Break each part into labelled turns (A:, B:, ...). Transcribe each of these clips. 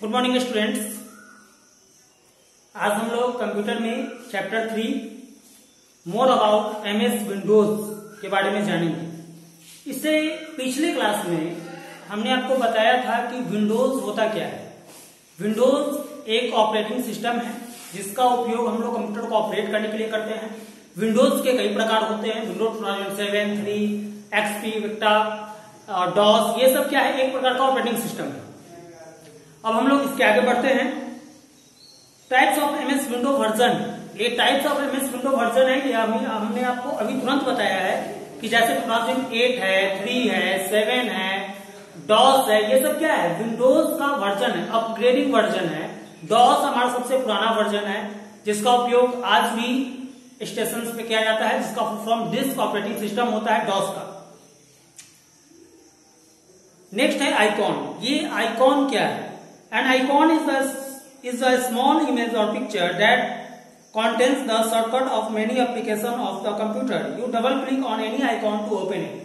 A: Good morning students आज हम लोग कंप्यूटर में chapter three more about M S Windows के बारे में जानेंगे। इससे पिछले क्लास में हमने आपको बताया था कि विंडोज़ होता क्या है। विंडोज़ एक ऑपरेटिंग सिस्टम है, जिसका उपयोग हम लोग कंप्यूटर को ऑपरेट करने के लिए करते हैं। विंडोज़ के कई प्रकार होते हैं। Windows two thousand seven three XP Vista DOS ये सब क्या है? एक प्रकार का ऑपरेटिंग सिस्टम है। अब हम लोग इसके आगे बढ़ते हैं। Types of MS window version ये types of MS window version है, ये हमने आपको अभी तुरंत बताया है कि जैसे 2008 है थ्री है सेवन है डॉस है, ये सब क्या है? विंडोज़ का वर्जन है अपग्रेडिंग वर्जन है। डॉस हमारा सबसे पुराना वर्जन है, जिसका उपयोग आज भी स्टेशन पे किया जाता है, जिसका फॉर्म डिस्क ऑपरेटिंग सिस्टम होता है डॉस का। नेक्स्ट है आइकॉन ये आइकॉन क्या है? An icon is a, is a small image or picture that contains the shortcut of many application of the computer. You double click on any icon to open it.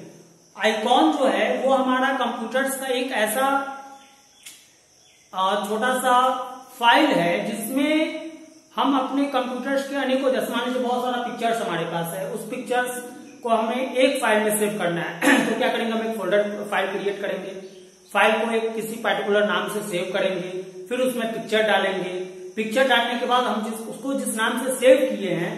A: जो है वो हमारा computers का एक ऐसा छोटा सा फ़ाइल है जिसमें हम अपने कंप्यूटर्स के अनेकों जैसे लीजिए बहुत सारा पिक्चर्स हमारे पास है उस पिक्चर्स को हमें एक फ़ाइल में सेव करना है तो क्या करेंगे हम एक फोल्डर फ़ाइल क्रिएट करेंगे फ़ाइल को एक किसी पर्टिकुलर नाम से सेव करेंगे, फिर उसमें पिक्चर डालेंगे। पिक्चर डालने के बाद हम जिस, उसको जिस नाम से सेव किए हैं,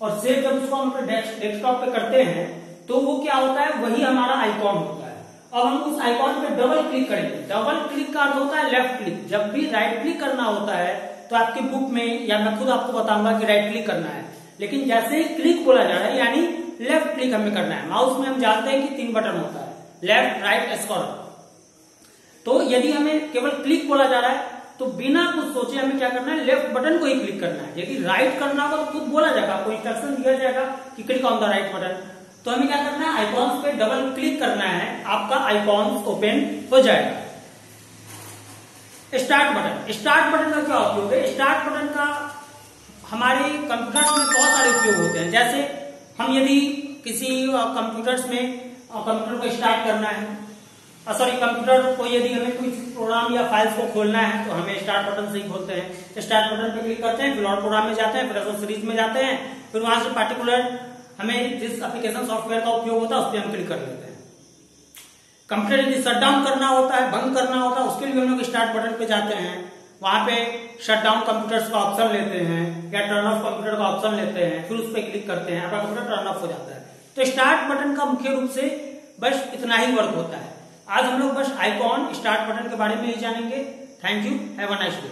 A: और सेव जब उसको हम डेस्कटॉप पे करते हैं तो वो क्या होता है? वही हमारा आइकॉन होता है। अब हम उस आइकॉन पे डबल क्लिक करेंगे। डबल क्लिक का अर्थ होता है लेफ़्ट क्लिक जब भी राइट क्लिक करना होता है तो आपके बुक में, या मैं खुद आपको बताऊँगा कि राइट क्लिक करना है। लेकिन जैसे ही क्लिक बोला जा रहा है, यानी लेफ़्ट क्लिक हमें करना है। माउस में हम जानते हैं कि तीन बटन होता है। लेफ़्ट राइट स्कॉलर तो यदि हमें केवल क्लिक बोला जा रहा है तो बिना कुछ सोचे हमें क्या करना है? लेफ़्ट बटन को ही क्लिक करना है। यदि राइट करना होगा तो खुद बोला जाएगा आपको इंस्ट्रक्शन दिया जाएगा कि click on the right button तो हमें क्या करना है? आइकॉन्स पे डबल क्लिक करना है। आपका आइकॉन्स ओपन हो जाएगा। स्टार्ट बटन स्टार्ट बटन का क्या उपयोग है? स्टार्ट बटन का हमारे कंप्यूटर्स में बहुत सारे उपयोग होते हैं। जैसे हम यदि किसी कंप्यूटर्स में कंप्यूटर को स्टार्ट करना है सॉरी कंप्यूटर को यदि हमें कोई प्रोग्राम या फाइल्स को खोलना है तो हमें स्टार्ट बटन से ही खोलते हैं। स्टार्ट बटन पे क्लिक करते हैं, फिर और प्रोग्राम में जाते हैं, फिर सीरीज़ में जाते हैं। फिर वहाँ से पर्टिकुलर हमें जिस एप्लीकेशन सॉफ्टवेयर का उपयोग होता है, उस पर हम क्लिक कर लेते हैं। कंप्यूटर यदि शट डाउन करना होता है, बंद करना होता है, उसके लिए हम लोग स्टार्ट बटन पे जाते हैं। वहाँ पे शट डाउन कंप्यूटर्स का ऑप्शन लेते हैं, या टर्न ऑफ़ कंप्यूटर का ऑप्शन लेते हैं, फिर उस पर क्लिक करते हैं, आपका कंप्यूटर टर्न ऑफ़ हो जाता है। तो स्टार्ट बटन का मुख्य रूप से बस इतना ही वर्क होता है। आज हम लोग बस आइकॉन स्टार्ट बटन के बारे में ही जानेंगे। Thank you have a nice day